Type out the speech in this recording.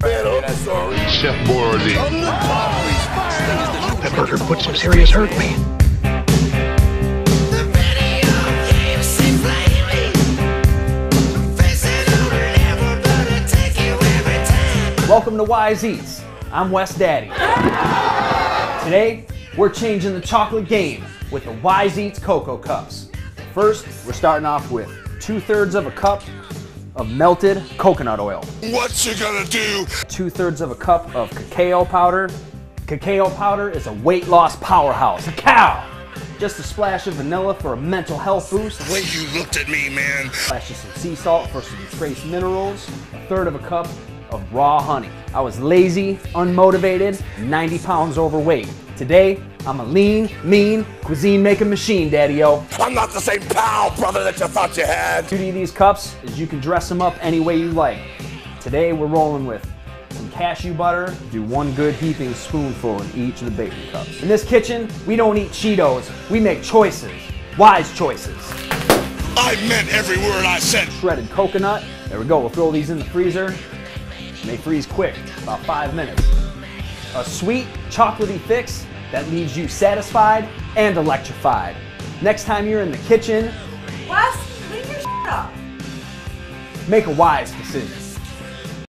Man, I'm sorry. Chef Boyardee. That burger put some serious hurt me. The video games seem flaming. Facing on level, but I take you every time. Welcome to Wise Eats. I'm Wes Daddy. Today, we're changing the chocolate game with the Wise Eats Coco Cups. First, we're starting off with two thirds of a cup of melted coconut oil, What you gonna do? two thirds of a cup of cacao powder. Cacao powder is a weight loss powerhouse. A cow! Just a splash of vanilla for a mental health boost. The way you looked at me, man. splash of some sea salt for some trace minerals, a third of a cup of raw honey. I was lazy, unmotivated, 90 pounds overweight. Today, I'm a lean, mean, cuisine making machine, daddy-o. I'm not the same pal, brother, that you thought you had. Beauty of these cups is you can dress them up any way you like. Today, we're rolling with some cashew butter. Do one good heaping spoonful in each of the baking cups. In this kitchen, we don't eat Cheetos. We make choices. Wise choices. I meant every word I said. shredded coconut. There we go. We'll throw these in the freezer. And they freeze quick, about five minutes. A sweet, chocolatey fix that leaves you satisfied and electrified. Next time you're in the kitchen, Wes, clean your shit up. make a wise decision.